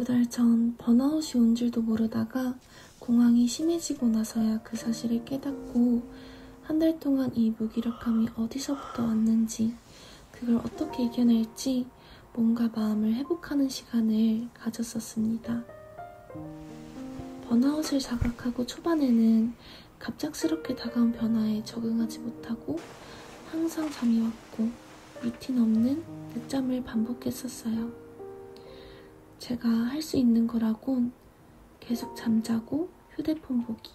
두 달 전 번아웃이 온 줄도 모르다가 공황이 심해지고 나서야 그 사실을 깨닫고 한 달 동안 이 무기력함이 어디서부터 왔는지 그걸 어떻게 이겨낼지 뭔가 마음을 회복하는 시간을 가졌었습니다. 번아웃을 자각하고 초반에는 갑작스럽게 다가온 변화에 적응하지 못하고 항상 잠이 왔고 루틴 없는 늦잠을 반복했었어요. 제가 할 수 있는 거라곤 계속 잠자고 휴대폰 보기.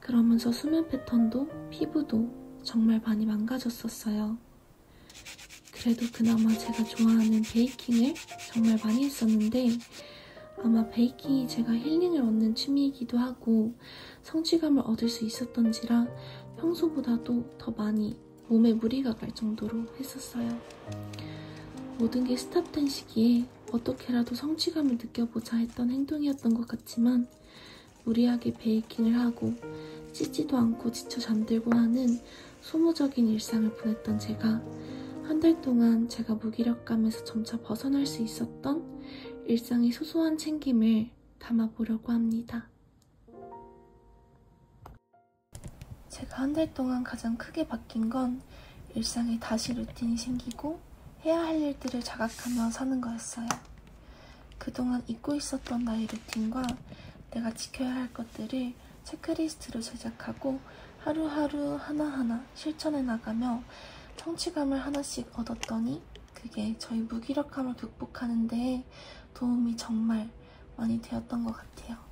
그러면서 수면 패턴도 피부도 정말 많이 망가졌었어요. 그래도 그나마 제가 좋아하는 베이킹을 정말 많이 했었는데 아마 베이킹이 제가 힐링을 얻는 취미이기도 하고 성취감을 얻을 수 있었던지라 평소보다도 더 많이 몸에 무리가 갈 정도로 했었어요. 모든 게 스탑된 시기에 어떻게라도 성취감을 느껴보자 했던 행동이었던 것 같지만 무리하게 베이킹을 하고 씻지도 않고 지쳐 잠들고 하는 소모적인 일상을 보냈던 제가 한 달 동안 제가 무기력감에서 점차 벗어날 수 있었던 일상의 소소한 챙김을 담아보려고 합니다. 제가 한 달 동안 가장 크게 바뀐 건 일상에 다시 루틴이 생기고 해야 할 일들을 자각하며 사는 거였어요. 그동안 잊고 있었던 나의 루틴과 내가 지켜야 할 것들을 체크리스트로 제작하고 하루하루 하나하나 실천해 나가며 성취감을 하나씩 얻었더니 그게 저희 무기력함을 극복하는 데 도움이 정말 많이 되었던 것 같아요.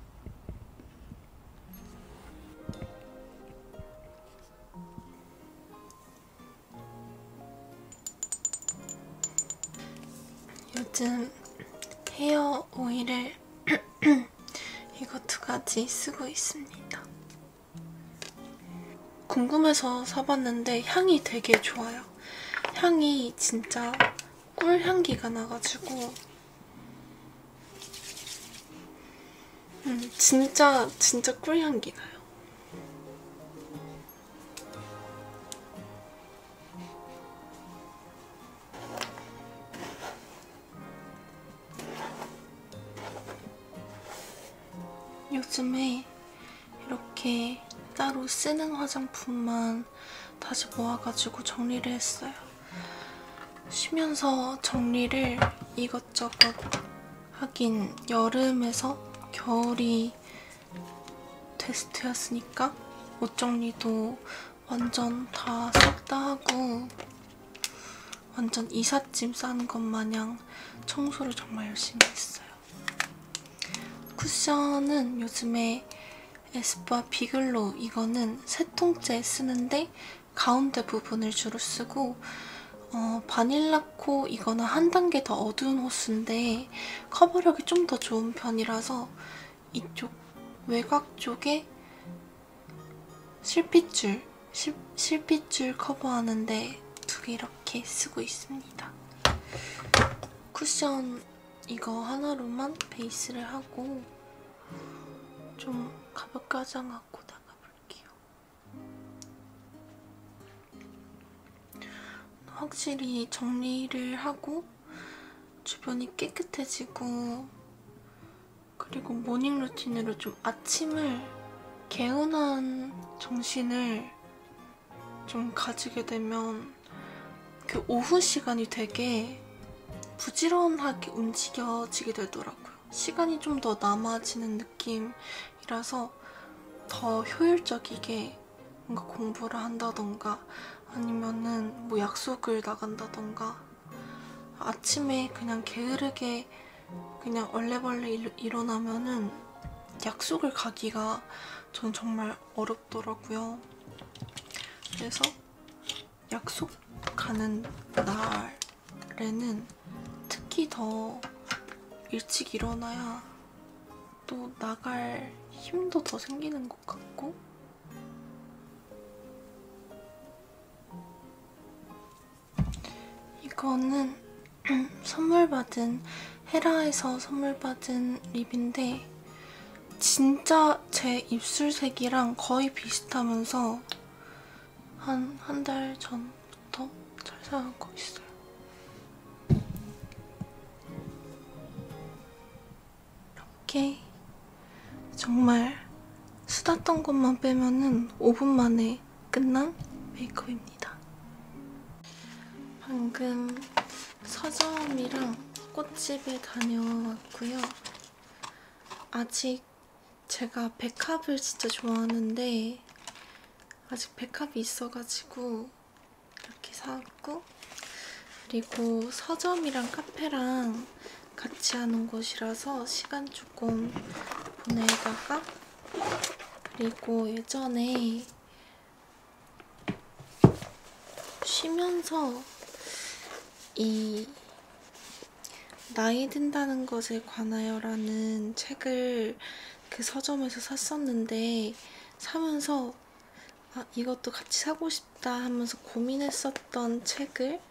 요즘 헤어 오일을 이거 두 가지 쓰고 있습니다. 궁금해서 사봤는데 향이 되게 좋아요. 향이 진짜 꿀향기가 나가지고 음, 진짜 진짜 꿀향기 나요. 요즘에 이렇게 따로 쓰는 화장품만 다시 모아가지고 정리를 했어요. 쉬면서 정리를 이것저것 하긴 여름에서 겨울이 테스트였으니까 옷 정리도 완전 다 싹다 하고 완전 이삿짐 싸는 것 마냥 청소를 정말 열심히 했어요. 쿠션은 요즘에 에스쁘아 비글로 이거는 세 통째 쓰는데 가운데 부분을 주로 쓰고 어, 바닐라코 이거는 한 단계 더 어두운 호수인데 커버력이 좀 더 좋은 편이라서 이쪽 외곽 쪽에 실핏줄 실, 실핏줄 커버하는데 두 개 이렇게 쓰고 있습니다. 쿠션 이거 하나로만 베이스를 하고 좀 가볍게 화장하고 나가볼게요. 확실히 정리를 하고 주변이 깨끗해지고 그리고 모닝 루틴으로 좀 아침을 개운한 정신을 좀 가지게 되면 그 오후 시간이 되게 부지런하게 움직여지게 되더라고요. 시간이 좀 더 남아지는 느낌이라서 더 효율적이게 뭔가 공부를 한다던가 아니면은 뭐 약속을 나간다던가 아침에 그냥 게으르게 그냥 얼레벌레 일어나면은 약속을 가기가 전 정말 어렵더라고요. 그래서 약속 가는 날에는 특히 더 일찍 일어나야 또 나갈 힘도 더 생기는 것 같고 이거는 선물 받은 헤라에서 선물 받은 립인데 진짜 제 입술색이랑 거의 비슷하면서 한 한 달 전부터 잘 사용하고 있어요. 이렇게 정말 수다 떤 것만 빼면은 5분 만에 끝난 메이크업입니다. 방금 서점이랑 꽃집에 다녀왔고요. 아직 제가 백합을 진짜 좋아하는데 아직 백합이 있어가지고 이렇게 사왔고 그리고 서점이랑 카페랑 같이 하는 곳이라서 시간 조금 보내다가 그리고 예전에 쉬면서 이 나이 든다는 것에 관하여 라는 책을 그 서점에서 샀었는데 사면서 아 이것도 같이 사고 싶다 하면서 고민했었던 책을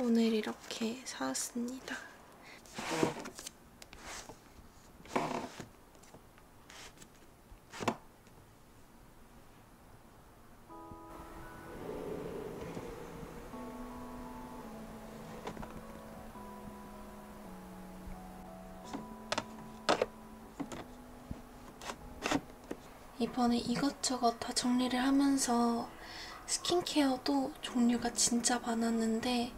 오늘 이렇게 사왔습니다. 이번에 이것저것 다 정리를 하면서 스킨케어도 종류가 진짜 많았는데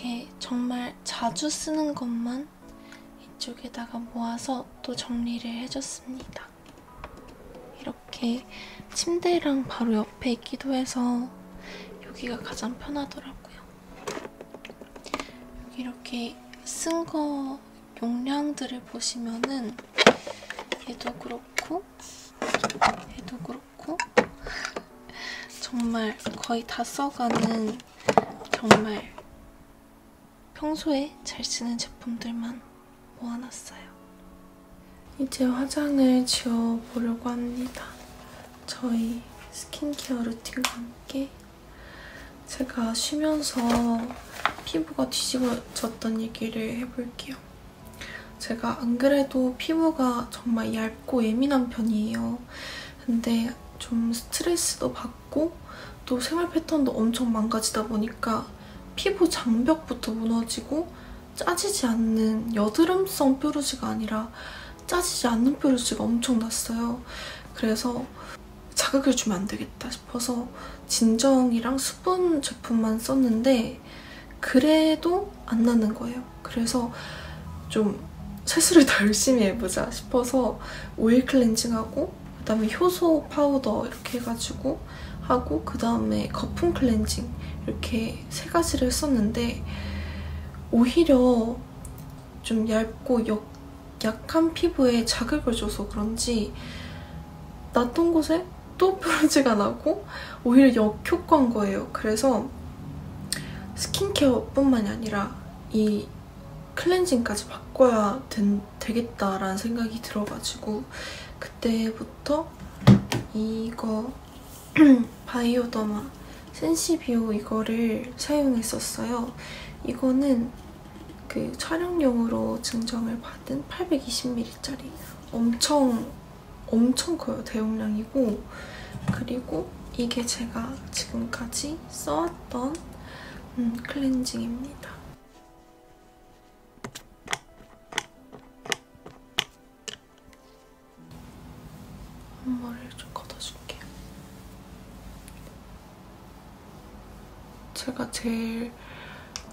이렇게 정말 자주 쓰는 것만 이쪽에다가 모아서 또 정리를 해줬습니다. 이렇게 침대랑 바로 옆에 있기도 해서 여기가 가장 편하더라고요. 여기 이렇게 쓴 거 용량들을 보시면은 얘도 그렇고 얘도 그렇고 정말 거의 다 써가는 정말 평소에 잘 쓰는 제품들만 모아놨어요. 이제 화장을 지워보려고 합니다. 저희 스킨케어 루틴과 함께 제가 쉬면서 피부가 뒤집어졌던 얘기를 해볼게요. 제가 안 그래도 피부가 정말 얇고 예민한 편이에요. 근데 좀 스트레스도 받고 또 생활 패턴도 엄청 망가지다 보니까 피부 장벽부터 무너지고 짜지지 않는 여드름성 뾰루지가 아니라 짜지지 않는 뾰루지가 엄청 났어요. 그래서 자극을 주면 안 되겠다 싶어서 진정이랑 수분 제품만 썼는데 그래도 안 나는 거예요. 그래서 좀 세수를 더 열심히 해보자 싶어서 오일 클렌징하고 그다음에 효소 파우더 이렇게 해가지고 하고 그 다음에 거품 클렌징 이렇게 세 가지를 썼는데 오히려 좀 얇고 역, 약한 피부에 자극을 줘서 그런지 놨던 곳에 또 뾰루지가 나고 오히려 역효과인 거예요. 그래서 스킨케어뿐만이 아니라 이 클렌징까지 바꿔야 된, 되겠다라는 생각이 들어가지고 그때부터 이거 바이오더마 센시비오 이거를 사용했었어요. 이거는 그 촬영용으로 증정을 받은 820ml짜리 엄청 엄청 커요. 대용량이고 그리고 이게 제가 지금까지 써왔던 음, 클렌징입니다. 머리를 좀 걷어줄게요. 제가 제일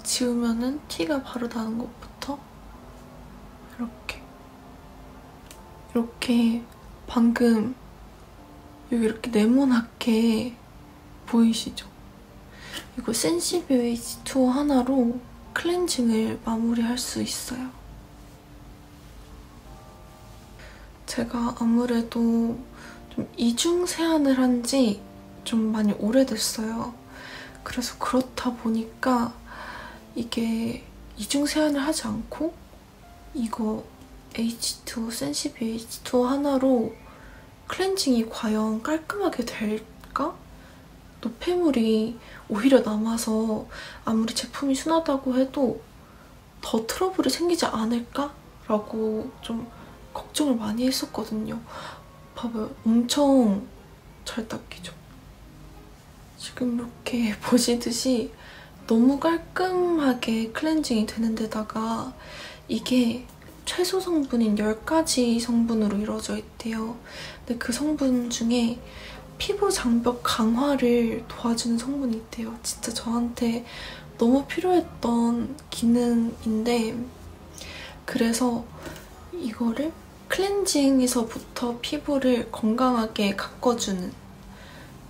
지우면은 티가 바로 나는 것부터 이렇게 이렇게 방금 여기 이렇게 네모나게 보이시죠? 이거 센시비오 H2 하나로 클렌징을 마무리할 수 있어요. 제가 아무래도 좀 이중 세안을 한 지 좀 많이 오래됐어요. 그래서 그렇다 보니까 이게 이중 세안을 하지 않고 이거 H2, 센시비 H2 하나로 클렌징이 과연 깔끔하게 될까? 노폐물이 오히려 남아서 아무리 제품이 순하다고 해도 더 트러블이 생기지 않을까? 라고 좀 걱정을 많이 했었거든요. 봐봐요. 엄청 잘 닦이죠? 지금 이렇게 보시듯이 너무 깔끔하게 클렌징이 되는 데다가 이게 최소 성분인 10가지 성분으로 이루어져 있대요. 근데 그 성분 중에 피부 장벽 강화를 도와주는 성분이 있대요. 진짜 저한테 너무 필요했던 기능인데 그래서 이거를 클렌징에서부터 피부를 건강하게 가꿔주는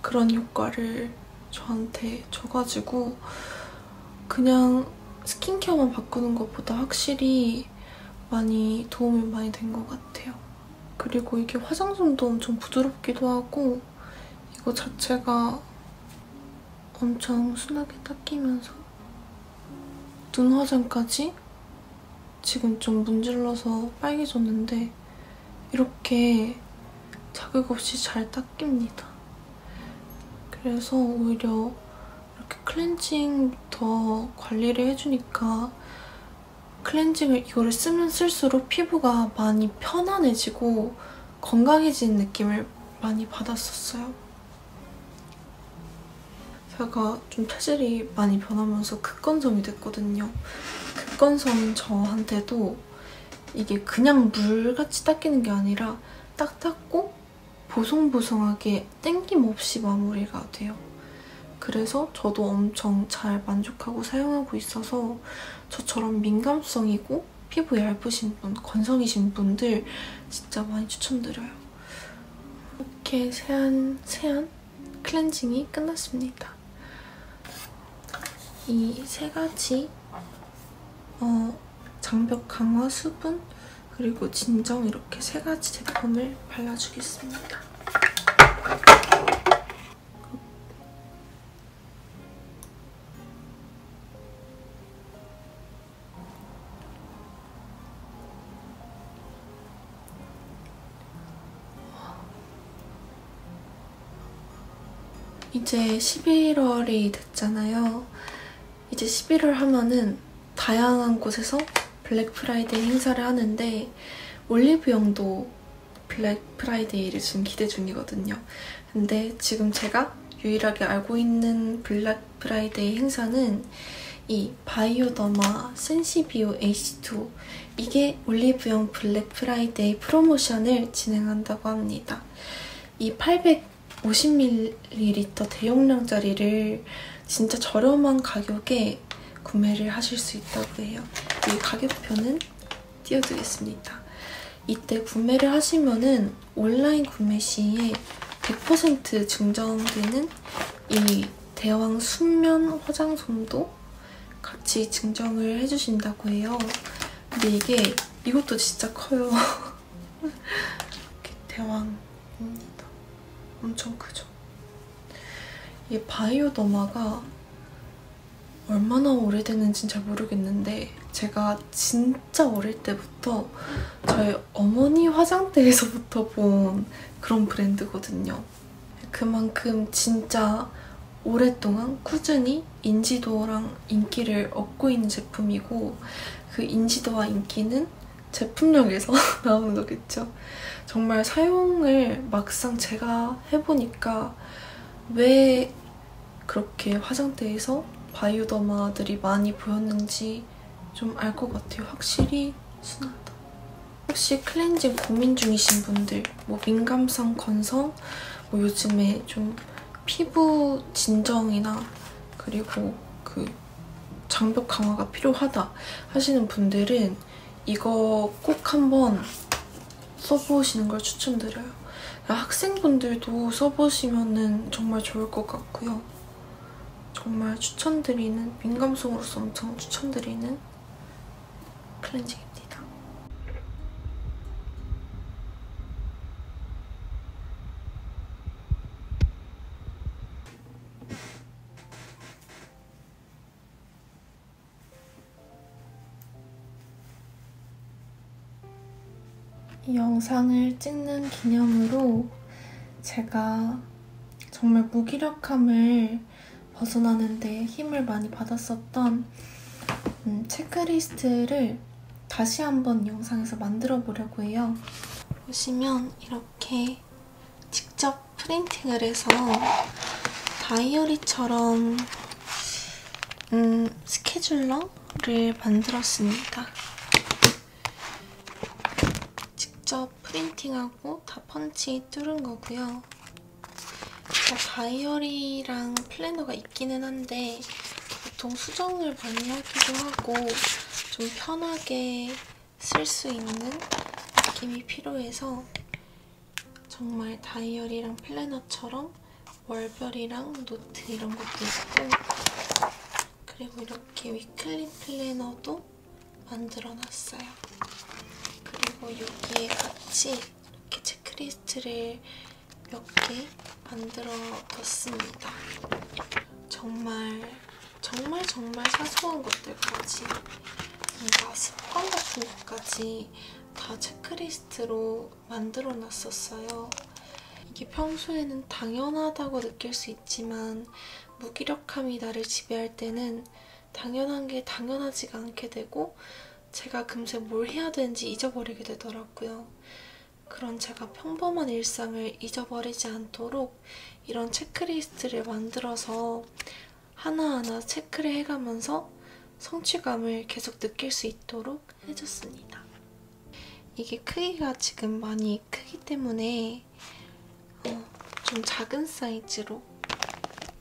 그런 효과를 저한테 줘가지고 그냥 스킨케어만 바꾸는 것보다 확실히 많이 도움이 많이 된 것 같아요. 그리고 이게 화장솜도 엄청 부드럽기도 하고 이거 자체가 엄청 순하게 닦이면서 눈 화장까지 지금 좀 문질러서 빨개졌는데 이렇게 자극 없이 잘 닦입니다. 그래서 오히려 이렇게 클렌징부터 관리를 해주니까 클렌징을 이거를 쓰면 쓸수록 피부가 많이 편안해지고 건강해지는 느낌을 많이 받았었어요. 제가 좀 체질이 많이 변하면서 극건성이 됐거든요. 극건성인 저한테도 이게 그냥 물같이 닦이는 게 아니라 딱 닦고 보송보송하게 땡김없이 마무리가 돼요. 그래서 저도 엄청 잘 만족하고 사용하고 있어서 저처럼 민감성이고 피부 얇으신 분, 건성이신 분들 진짜 많이 추천드려요. 이렇게 세안, 세안 클렌징이 끝났습니다. 이 세 가지 어, 장벽 강화 수분 그리고 진정 이렇게 세 가지 제품을 발라주겠습니다. 이제 11월이 됐잖아요. 이제 11월 하면은 다양한 곳에서 블랙 프라이데이 행사를 하는데 올리브영도 블랙 프라이데이를 지금 기대 중이거든요. 근데 지금 제가 유일하게 알고 있는 블랙 프라이데이 행사는 이 바이오더마 센시비오 AC2 이게 올리브영 블랙 프라이데이 프로모션을 진행한다고 합니다. 이 850ml 대용량짜리를 진짜 저렴한 가격에 구매를 하실 수 있다고 해요. 이 가격표는 띄워드리겠습니다. 이때 구매를 하시면은 온라인 구매 시에 100% 증정되는 이 대왕 순면 화장솜도 같이 증정을 해주신다고 해요. 근데 이게 이것도 진짜 커요. 이렇게 대왕입니다. 엄청 크죠? 이 바이오더마가 얼마나 오래됐는지는 잘 모르겠는데 제가 진짜 어릴 때부터 저희 어머니 화장대에서부터 본 그런 브랜드거든요. 그만큼 진짜 오랫동안 꾸준히 인지도랑 인기를 얻고 있는 제품이고 그 인지도와 인기는 제품력에서 나오는 거겠죠. 정말 사용을 막상 제가 해보니까 왜 그렇게 화장대에서 바이오더마들이 많이 보였는지 좀 알 것 같아요. 확실히 순하다. 혹시 클렌징 고민 중이신 분들, 뭐 민감성, 건성, 뭐 요즘에 좀 피부 진정이나 그리고 그 장벽 강화가 필요하다 하시는 분들은 이거 꼭 한번 써보시는 걸 추천드려요. 학생분들도 써보시면 정말 좋을 것 같고요. 정말 추천드리는 민감성으로서 엄청 추천드리는 클렌징입니다. 이 영상을 찍는 기념으로 제가 정말 무기력함을 벗어나는데 힘을 많이 받았었던 음, 체크리스트를 다시 한번 영상에서 만들어 보려고 해요. 보시면 이렇게 직접 프린팅을 해서 다이어리처럼 음, 스케줄러를 만들었습니다. 직접 프린팅하고 다 펀치 뚫은 거고요. 제가 다이어리랑 플래너가 있기는 한데 보통 수정을 많이 하기도 하고 좀 편하게 쓸 수 있는 느낌이 필요해서 정말 다이어리랑 플래너처럼 월별이랑 노트 이런 것도 있고 그리고 이렇게 weekly 플래너도 만들어놨어요. 그리고 여기에 같이 이렇게 체크리스트를 몇 개 만들어 뒀습니다. 정말 정말 정말 사소한 것들까지 뭔가 습관 같은 것까지 다 체크리스트로 만들어 놨었어요. 이게 평소에는 당연하다고 느낄 수 있지만 무기력함이 나를 지배할 때는 당연한 게 당연하지가 않게 되고 제가 금세 뭘 해야 되는지 잊어버리게 되더라고요. 그런 제가 평범한 일상을 잊어버리지 않도록 이런 체크리스트를 만들어서 하나하나 체크를 해가면서 성취감을 계속 느낄 수 있도록 해줬습니다. 이게 크기가 지금 많이 크기 때문에 어, 좀 작은 사이즈로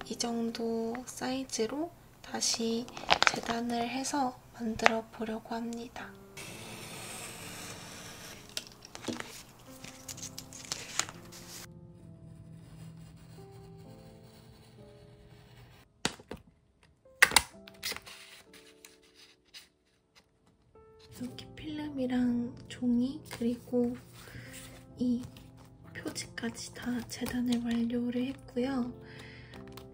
이 정도 사이즈로 다시 재단을 해서 만들어 보려고 합니다. 그리고 이 표지까지 다 재단을 완료를 했고요.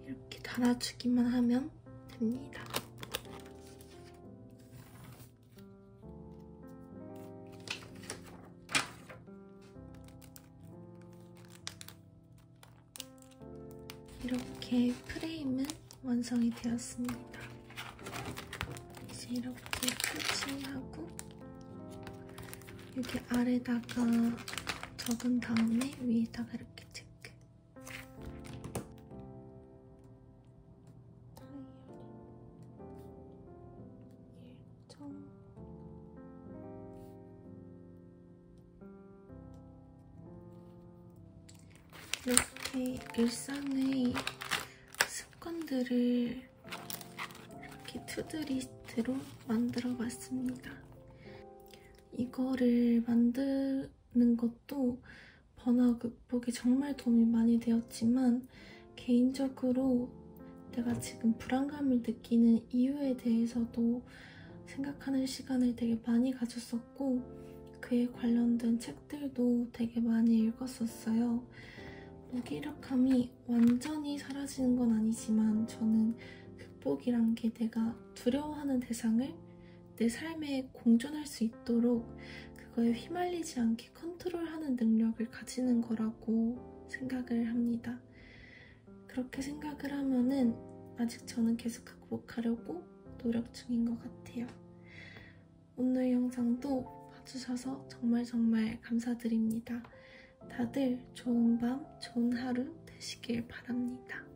이렇게 달아주기만 하면 됩니다. 이렇게 프레임은 완성이 되었습니다. 이제 이렇게 표지하고 여기 아래다가 적은 다음에 위에다가 이렇게 체크. 이렇게 일상의 습관들을 이렇게 투두리스트로 만들어 봤습니다. 이거를 만드는 것도 번아웃 극복에 정말 도움이 많이 되었지만 개인적으로 내가 지금 불안감을 느끼는 이유에 대해서도 생각하는 시간을 되게 많이 가졌었고 그에 관련된 책들도 되게 많이 읽었었어요. 무기력함이 완전히 사라지는 건 아니지만 저는 극복이란 게 내가 두려워하는 대상을 내 삶에 공존할 수 있도록 그거에 휘말리지 않게 컨트롤하는 능력을 가지는 거라고 생각을 합니다. 그렇게 생각을 하면은 아직 저는 계속 극복하려고 노력 중인 것 같아요. 오늘 영상도 봐주셔서 정말 정말 감사드립니다. 다들 좋은 밤, 좋은 하루 되시길 바랍니다.